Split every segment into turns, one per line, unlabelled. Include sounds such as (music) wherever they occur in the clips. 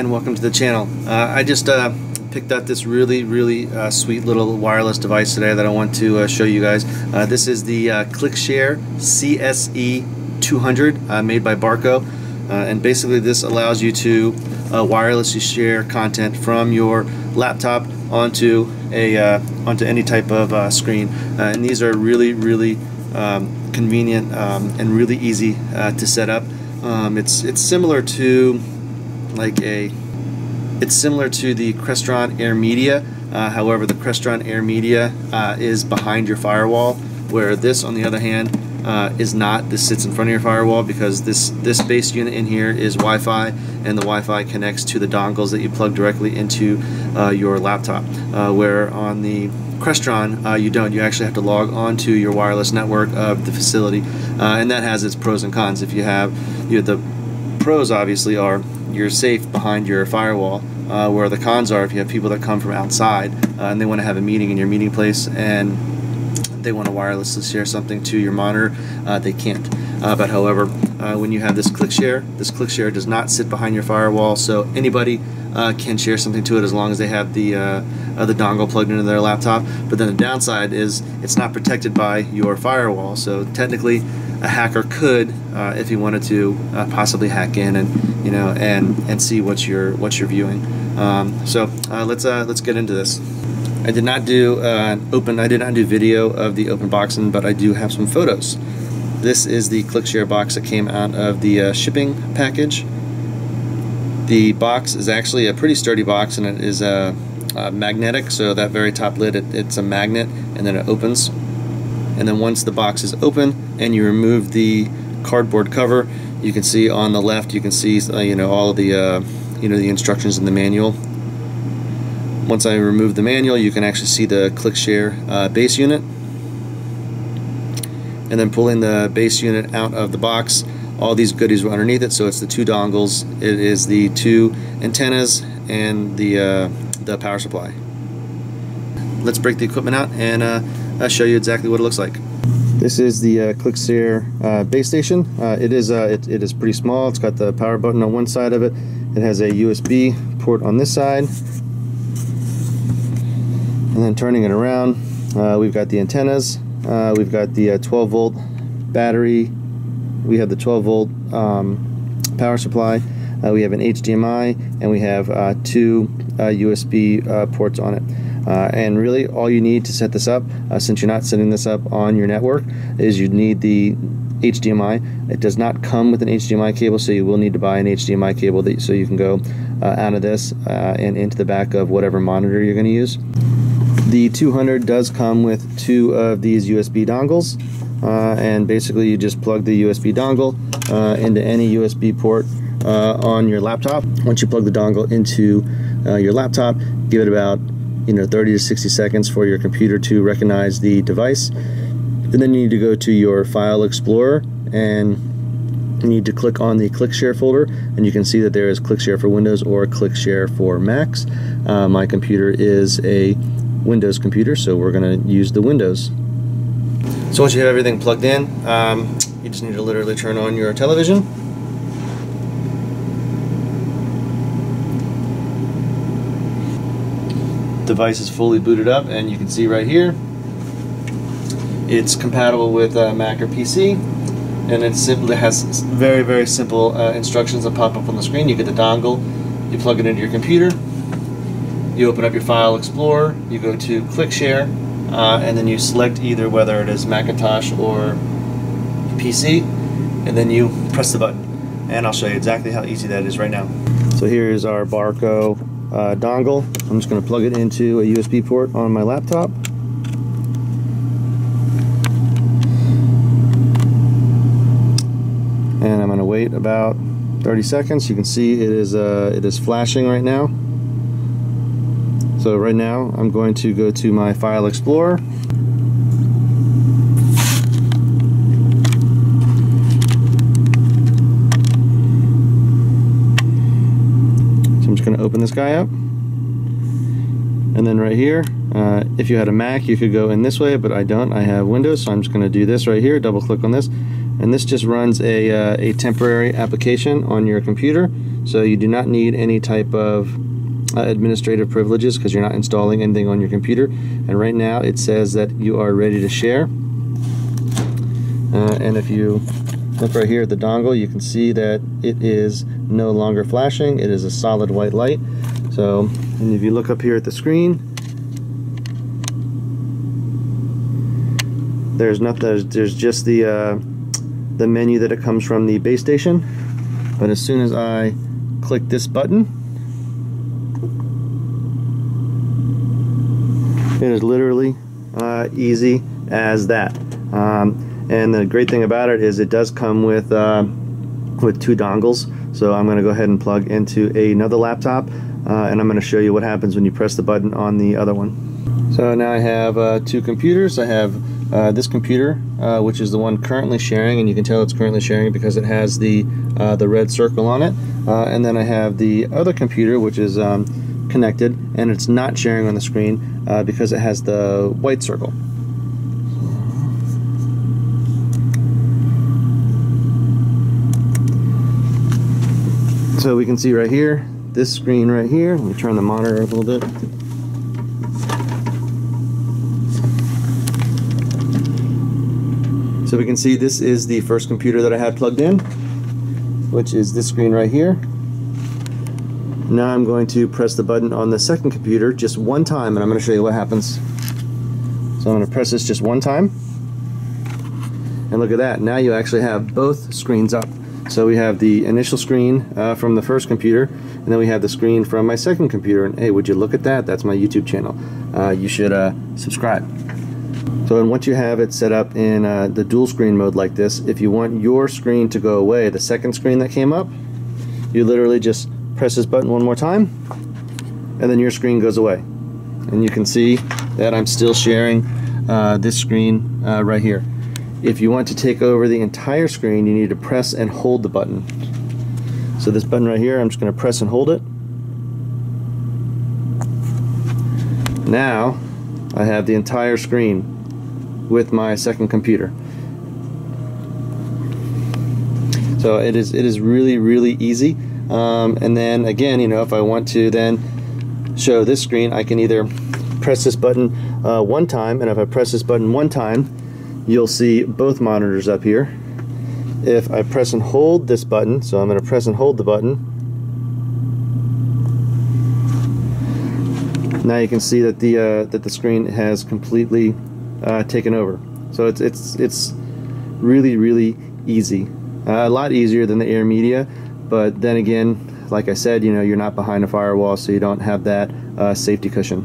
and welcome to the channel. Uh, I just uh, picked up this really, really uh, sweet little wireless device today that I want to uh, show you guys. Uh, this is the uh, ClickShare CSE 200 made by Barco. and basically this allows you to wirelessly share content from your laptop onto a onto any type of screen. and these are really, really um, convenient um, and really easy to set up. Um, it's it's similar to like a it's similar to the Crestron AirMedia. Uh, however, the Crestron AirMedia uh, is behind your firewall, where this, on the other hand, uh, is not. This sits in front of your firewall because this this base unit in here is Wi-Fi, and the Wi-Fi connects to the dongles that you plug directly into uh, your laptop. Uh, where on the Crestron, uh, you don't. You actually have to log onto your wireless network of the facility, and that has its pros and cons. If you have, you know, the pros obviously are you're safe behind your firewall. Uh, where the cons are if you have people that come from outside uh, and they want to have a meeting in your meeting place and they want to wirelessly share something to your monitor, uh, they can't. Uh, but however, uh, when you have this ClickShare, this ClickShare does not sit behind your firewall, so anybody uh, can share something to it as long as they have the the dongle plugged into their laptop. But then the downside is it's not protected by your firewall, so technically a hacker could, uh, if he wanted to, uh, possibly hack in and you know and and see what you're what you're viewing. Um, so uh, let's uh, let's get into this. I did not do uh, open. I did not do video of the open boxing, but I do have some photos. This is the ClickShare box that came out of the uh, shipping package. The box is actually a pretty sturdy box, and it is a magnetic. So that very top lid, it, it's a magnet, and then it opens and then once the box is open and you remove the cardboard cover you can see on the left you can see uh, you know all the uh, you know the instructions in the manual once I remove the manual you can actually see the ClickShare uh, base unit and then pulling the base unit out of the box all these goodies were underneath it so it's the two dongles it is the two antennas and the uh, the power supply let's break the equipment out and uh, I'll show you exactly what it looks like. This is the uh, uh, base station. Uh, it is uh, it, it is pretty small. It's got the power button on one side of it. It has a USB port on this side. And then turning it around, we've got the antennas. Uh, we've got the 12 volt battery. We have the 12 volt um, power supply. we have an HDMI and we have two USB ports on it. Uh, and really, all you need to set this up, uh, since you're not setting this up on your network, is you need the HDMI. It does not come with an HDMI cable, so you will need to buy an HDMI cable that, so you can go uh, out of this uh, and into the back of whatever monitor you're going to use. The 200 does come with two of these USB dongles, uh, and basically you just plug the USB dongle uh, into any USB port on your laptop. Once you plug the dongle into your laptop, give it about you know 30 to 60 seconds for your computer to recognize the device and then you need to go to your file explorer and you need to click on the ClickShare folder and you can see that there is ClickShare for Windows or ClickShare for Macs. Uh, my computer is a Windows computer so we're going to use the Windows. So once you have everything plugged in um, you just need to literally turn on your television device is fully booted up and you can see right here it's compatible with uh, Mac or PC and it simply has very very simple uh, instructions that pop up on the screen you get the dongle you plug it into your computer you open up your file explorer you go to ClickShare uh, and then you select either whether it is Macintosh or PC and then you (laughs) press the button and I'll show you exactly how easy that is right now so here is our Barco uh, dongle. I'm just going to plug it into a USB port on my laptop. And I'm going to wait about 30 seconds. You can see it is uh, it is flashing right now. So right now I'm going to go to my File Explorer. So I'm just going to open this guy up. And then right here uh, if you had a Mac you could go in this way but I don't. I have Windows so I'm just going to do this right here double click on this. And this just runs a, uh, a temporary application on your computer. So you do not need any type of uh, administrative privileges because you're not installing anything on your computer. And right now it says that you are ready to share. Uh, and if you look right here at the dongle you can see that it is no longer flashing. It is a solid white light. So and if you look up here at the screen there's not there's, there's just the uh, the menu that it comes from the base station. But as soon as I click this button it is literally uh, easy as that. Um, and the great thing about it is it does come with uh, with two dongles. So I'm gonna go ahead and plug into another laptop uh, and I'm gonna show you what happens when you press the button on the other one. So now I have uh, two computers. I have uh, this computer uh, which is the one currently sharing and you can tell it's currently sharing because it has the uh, the red circle on it. And then I have the other computer which is um, connected and it's not sharing on the screen uh, because it has the white circle So we can see right here, this screen right here, let me turn the monitor up a little bit. So we can see this is the first computer that I had plugged in, which is this screen right here. Now I'm going to press the button on the second computer just one time and I'm going to show you what happens. So I'm going to press this just one time. And look at that, now you actually have both screens up. So we have the initial screen uh, from the first computer, and then we have the screen from my second computer. And hey, would you look at that? That's my YouTube channel. Uh, you should uh, subscribe. So once you have it set up in uh, the dual screen mode like this, if you want your screen to go away, the second screen that came up, you literally just press this button one more time, and then your screen goes away. And you can see that I'm still sharing uh, this screen uh, right here. If you want to take over the entire screen, you need to press and hold the button. So this button right here, I'm just going to press and hold it. Now, I have the entire screen with my second computer. So it is it is really really easy. Um, and then again, you know, if I want to then show this screen, I can either press this button uh, one time, and if I press this button one time, you'll see both monitors up here. If I press and hold this button, so I'm going to press and hold the button, now you can see that the uh, that the screen has completely uh, taken over. So it's it's it's really really easy, uh, a lot easier than the AirMedia, but then again, like I said, you know you're not behind a firewall, so you don't have that uh, safety cushion.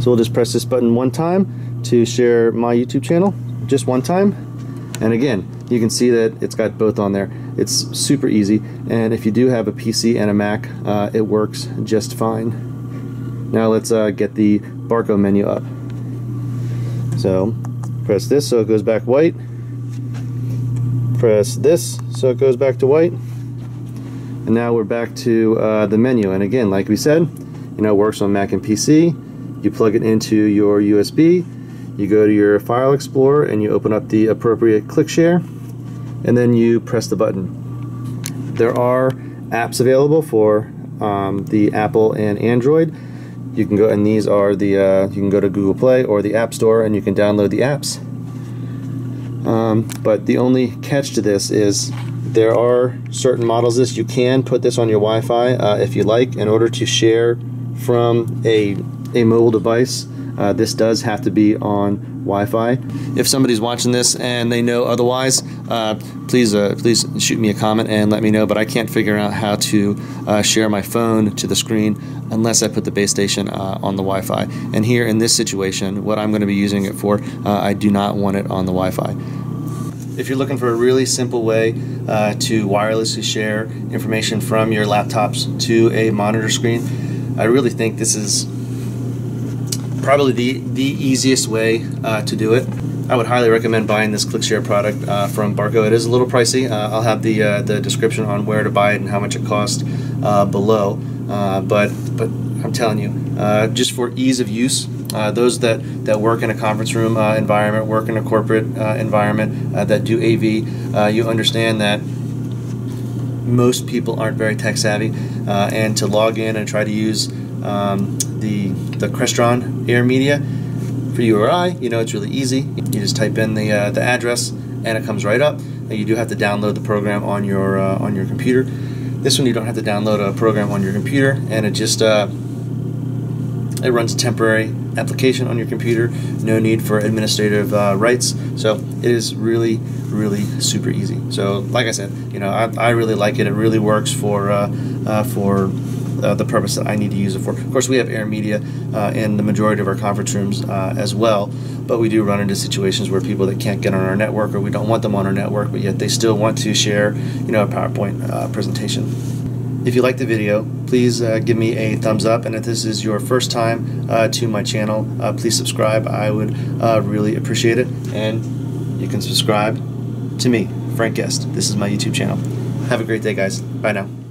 So we'll just press this button one time to share my YouTube channel just one time. And again, you can see that it's got both on there. It's super easy. And if you do have a PC and a Mac, uh, it works just fine. Now let's uh, get the Barco menu up. So press this so it goes back white. Press this so it goes back to white. And now we're back to uh, the menu. And again, like we said, you know, it works on Mac and PC. You plug it into your USB you go to your file explorer and you open up the appropriate ClickShare and then you press the button. There are apps available for um, the Apple and Android. You can go and these are the uh, you can go to Google Play or the App Store and you can download the apps. Um, but the only catch to this is there are certain models this. You can put this on your Wi-Fi uh, if you like in order to share from a a mobile device uh, this does have to be on Wi-Fi. If somebody's watching this and they know otherwise, uh, please uh, please shoot me a comment and let me know. But I can't figure out how to uh, share my phone to the screen unless I put the base station uh, on the Wi-Fi. And here in this situation, what I'm going to be using it for, I do not want it on the Wi-Fi. If you're looking for a really simple way uh, to wirelessly share information from your laptops to a monitor screen, I really think this is probably the, the easiest way uh, to do it. I would highly recommend buying this ClickShare product uh, from Barco. It is a little pricey. Uh, I'll have the uh, the description on where to buy it and how much it costs uh, below. Uh, but but I'm telling you, just for ease of use, those that, that work in a conference room environment, work in a corporate environment that do AV, you understand that most people aren't very tech savvy, and to log in and try to use um, the the Crestron Air Media for URI, you know it's really easy. You just type in the the address and it comes right up. You do have to download the program on your on your computer. This one you don't have to download a program on your computer, and it just it runs a temporary application on your computer. No need for administrative uh, rights. So it is really, really super easy. So like I said, you know, I, I really like it. It really works for uh, uh, for uh, the purpose that I need to use it for. Of course, we have Air Media uh, in the majority of our conference rooms uh, as well, but we do run into situations where people that can't get on our network or we don't want them on our network, but yet they still want to share, you know, a PowerPoint uh, presentation. If you like the video, please uh, give me a thumbs up. And if this is your first time uh, to my channel, uh, please subscribe. I would uh, really appreciate it. And you can subscribe to me, Frank Guest. This is my YouTube channel. Have a great day, guys. Bye now.